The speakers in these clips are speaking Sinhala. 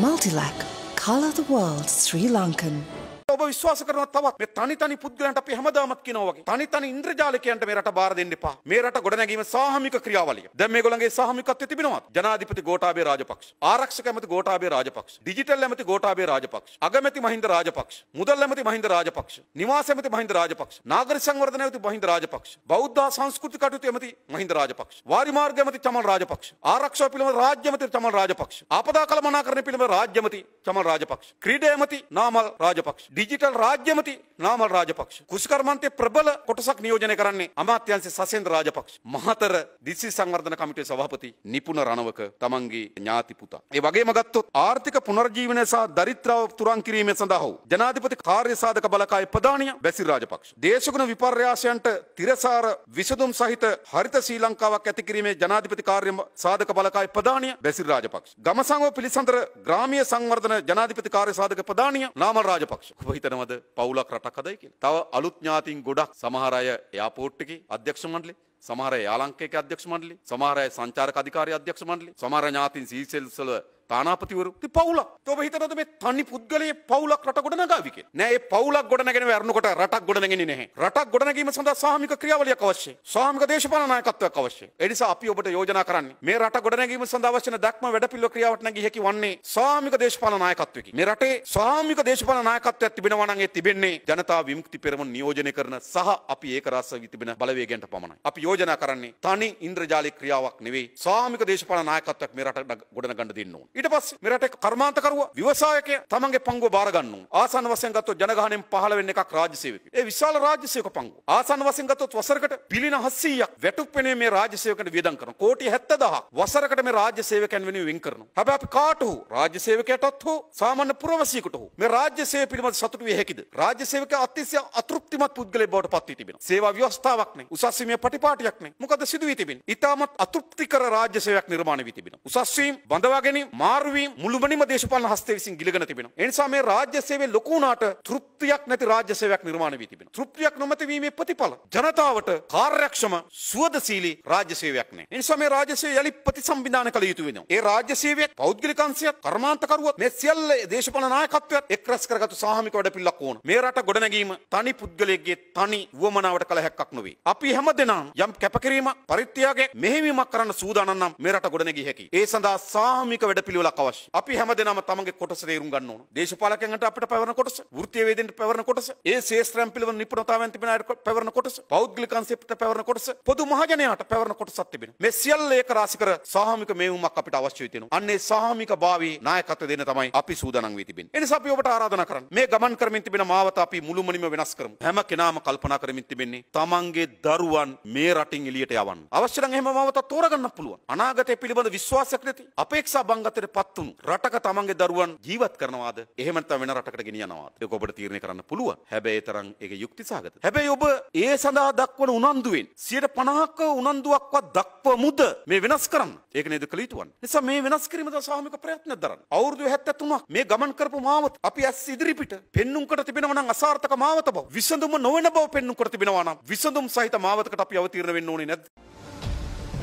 Multilac. Color the world Sri Lankan. ඔබ විශ්වාස කරන තවත් මේ තනි තනි පුද්ගලයන්ට අපි හැමදාමත් කියනවා වගේ. තනි තනි ඉන්ද්‍රජාලිකයන්ට මේ රට බාර දෙන්න එපා. මේ රට ගොඩනැගීම සාහමික ක්‍රියාවලිය. දැන් මේගොල්ලන්ගේ සාහමිකත්වය තිබෙනවද? ජනාධිපති ගෝඨාභය රාජපක්ෂ, ආරක්ෂක ඇමති ගෝඨාභය රාජපක්ෂ, ඩිජිටල් ඇමති ගෝඨාභය රාජපක්ෂ, අගමැති මහින්ද රාජපක්ෂ, මුදල් ඇමති මහින්ද රාජපක්ෂ, නිවාස ඇමති මහින්ද රාජපක්ෂ, නාගරික සංවර්ධන ඇමති මහින්ද රාජපක්ෂ, බෞද්ධ සංස්කෘතික කටයුතු ඇමති මහින්ද රාජපක්ෂ, වාරි මාර්ග ඇමති චමල් රාජපක්ෂ, ආරක්ෂාව පිළිබඳ රාජ්‍ය ඇමති චමල් රාජපක්ෂ, ආපදා කළමනාකරණය පිළිබඳ රාජ්‍ය ඇමති චමල් රාජපක්ෂ, ක්‍රීඩා ඇමති නාමල් රාජපක්ෂ, ඩිජිටල් රාජ්‍ය ඇමති නාමල් රාජපක්ෂ, කුෂිකර්මාන්තයේ ප්‍රබල කොටසක් නියෝජනය කරන්නේ අමාත්‍යංශ සසේන්ද්‍ර රාජපක්ෂ, මහතර දිසි සංවර්ධන කමිටුවේ සභාපති නිපුණ රණවක තමන්ගේ ඥාති පුතා. ඒ වගේම ගත්තොත් ආර්ථික පුනර්ජීවනය සහ දරිද්‍රව තුරන් කිරීම සඳහා වූ ජනාධිපති කාර්ය සාධක බලකාය ප්‍රධානිය බැසිල් රාජපක්ෂ. දේශගුණ විපර්යාසයන්ට තිරසාර විසඳුම් සහිත හරිත ශ්‍රී ලංකාවක් ඇති කිරීමේ ජනාධිපති කාර්ය සාධක බලකාය ප්‍රධානිය බැසිල් රාජපක්ෂ. ගමසංගව පිළිසඳර ග්‍රාමීය සංවර්ධන ජනාධිපති කාර්ය සාධක ප්‍රධානිය නාමල් රාජපක්ෂ. ඔබ හිතනවද පවුලක් රටක් හදයි කියලා? තව අලුත් ඥාතීන් ගොඩක් සමහර අය එයාපෝට් එකේ අධ්‍යක්ෂ මණ්ඩලේ සමහර අය යාලංකේක අධ්‍යක්ෂ මණ්ඩලේ සමහර අය සංචාරක අධිකාරී අධ්‍යක්ෂ මණ්ඩලේ සමහර ඥාතීන් සීසෙල්ස් වල තානාපතිවරු. ඉතින් පවුලක්. ඔබ හිතනවද මේ තනි පුද්ගලයේ පවුලක් රට ගොඩ නගාවි කියලා? නෑ ඒ පවුලක් ගොඩ නැගෙන වැරනකොට රටක් ගොඩ නැගෙන්නේ නැහැ. රටක් ගොඩ නැගීම සඳහා සාමික ක්‍රියාවලියක් අවශ්‍යයි. සාමික දේශපාලන නායකත්වයක් අවශ්‍යයි. ඒ නිසා අපි ඔබට යෝජනා කරන්නේ මේ රට ගොඩ නැගීම සඳහා අවශ්‍ය වන දක්ම වැඩපිළිවෙල ක්‍රියාවට නැගී හැකි වන්නේ සාමික දේශපාලන නායකත්වයකින්. මේ රටේ සාමික දේශපාලන නායකත්වයක් තිබෙනවා නම් ඒ තිබෙන්නේ ජනතා විමුක්ති පෙරමුණ නියෝජනය කරන සහ අපි ඒක රාස වී තිබෙන බලවේගයන්ට පමණයි. අපි යෝජනා කරන්නේ තනි ඉන්ද්‍රජාලික ක්‍රියාවක් නෙවෙයි සාමික දේශපාලන නායකත්වයක් මේ රට ගොඩනගන්න දෙන්න ඕන. ඊට පස්සේ මේ රටේ කර්මාන්තකරුව විවසායකය තමන්ගේ පංගුව බාර ගන්න ඕන. ආසන්න වශයෙන් ගත්තොත් ජනගහණයෙන් පහළ වෙන්න එකක් රාජ්‍ය සේවකයෙක්. ඒ විශාල රාජ්‍ය සේවක පංගුව. ආසන්න වශයෙන් ගත්තොත් වසරකට බිලියන 700ක් වැටුප් වෙනුවෙන් මේ රාජ්‍ය සේවකයන්ට වියදම් කරනවා. කෝටි 70000ක් වසරකට මේ රාජ්‍ය සේවකයන් වෙනුවෙන් වෙන් කරනවා. හැබැයි අපි කාට හෝ රාජ්‍ය සේවකයටත් හෝ සාමාන්‍ය පුරවැසියෙකුට හෝ මේ රාජ්‍ය සේවය පිළිබඳ සතුටු විය හැකිද? රාජ්‍ය සේවකයා අතිශය අතෘප්තිමත් පුද්ගලයෙක් බවට පත් වී තිබෙනවා. සේවා ව්‍යවස්ථාවක් නැහැ. උසස් වීමේ පටිපාටියක් නැහැ. මොකද සිදු වී තිබෙන්නේ? ඊටමත් අතෘප්තිකර රාජ්‍ය සේවයක් නිර්මාණය වී තිබෙනවා. උසස් වීම, බඳවා ගැනීම, මාරු වීම මුළුමනින්ම දේශපාලන හස්තය විසින් ගිලගෙන තිබෙනවා. ඒ නිසා මේ රාජ්‍ය සේවය ලොකු වුණාට තෘප්තියක් නැති රාජ්‍ය සේවයක් නිර්මාණය වී තිබෙනවා. තෘප්තියක් නොමැති වීමේ ප්‍රතිඵල ජනතාවට කාර්යක්ෂම සුවදශීලී රාජ්‍ය සේවයක් නැහැ. ඒ නිසා මේ රාජ්‍ය සේවය යලි ප්‍රතිසම්විධානය කළ යුතු වෙනවා. ඒ රාජ්‍ය සේවයත් පෞද්ගලික අංශයත් කර්මාන්තකරුවත් මේ සියල්ල දේශපාලන නායකත්වයත් එක් රැස් කරගත්තු සාහමික වැඩපිළිවෙලක් ඕන. මේ රට ගොඩනැගීම තනි පුද්ගලයෙක්ගේ තනි වුවමනාවට කළ හැක්කක් නොවේ. අපි හැමදෙනාම යම් කැපකිරීමක් පරිත්‍යාගයක් මෙහෙවීමක් කරන්න සූදානම් නම් මේ රට ගොඩනැගී හැකියි. ඒ සඳහා සාහමික වැඩපිළිවෙලක් අවශ්‍යයි. අපි හැමදෙනාම තමන්ගේ කොටස තේරුම් ගන්න ඕන. දේශපාලකයන්ට අපිට පැවරන කොටස, වෘත්තීය වේදින්ට පැවරන කොටස, ඒ ශේෂ්ත්‍රයන් පිළිබඳ නිපුණතාවයන් තිබෙන අයට පැවරන කොටස, පෞද්ගලික අංශයට පැවරන කොටස, පොදු මහජනයාට පැවරන කොටසක් තිබෙනවා. මේ සියල්ල ඒක රාශි කර සාහමික මෙහෙයුමක් අපිට අවශ්‍ය වෙනවා. අන්නේ සාහමික භාවී නායකත්වය දෙන්න තමයි අපි සූදානම් වී තිබෙන්නේ. ඒ නිසා අපි ඔබට ආරාධනා කරන්නේ මේ ගමන් කරමින් තිබෙන මාවත අපි මුළුමනින්ම වෙනස් කරමු. හැම කෙනාම කල්පනා කරමින් තිබෙන්නේ තමන්ගේ දරුවන් මේ රටින් එළියට යවන්න. අවශ්‍ය නම් එහෙම මාවතක් තෝරගන්න පුළුවන්. අනාගතය පිළිබඳ විශ්වාසයක් නැති අපේක්ෂා බංගතයට පත් වුණු රටක තමන්ගේ දරුවන් ජීවත් කරනවාද? එහෙම නැත්නම් වෙන රටකට ගෙනියනවාද? ඒක ඔබට තීරණය කරන්න පුළුවන්. හැබැයි ඒ තරම් ඒක යුක්තිසහගත. හැබැයි ඔබ ඒ සඳහා දක්වන උනන්දුවෙන් 50ක උනන්දුවක්වත් දක්වමුද? මේ වෙනස් කරන්න. ඒක නේද කළ යුතු වන්නේ? නිසා මේ වෙනස් කිරීමද සාමික ප්‍රයත්නයක් දරන්න. අවුරුදු 73ක් මේ ගමන් කරපු මාවත අපි ඇස් ඉදිරිපිට පෙන්눔 කොට තිබෙනවා නම් අසාර්ථක මාවත බව විසඳුම නොවන බව පෙන්눔 කොට තිබෙනවා නම් විසඳුම් සහිත මාවතකට අපි අවතීර්ණ වෙන්න ඕනේ නැද්ද?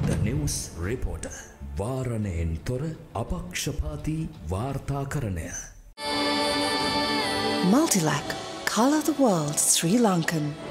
The News Reporter. වාරණයෙන් තොර අපක්ෂපාති වාර්තාකරණය. Multilac. Color the world Sri Lankan.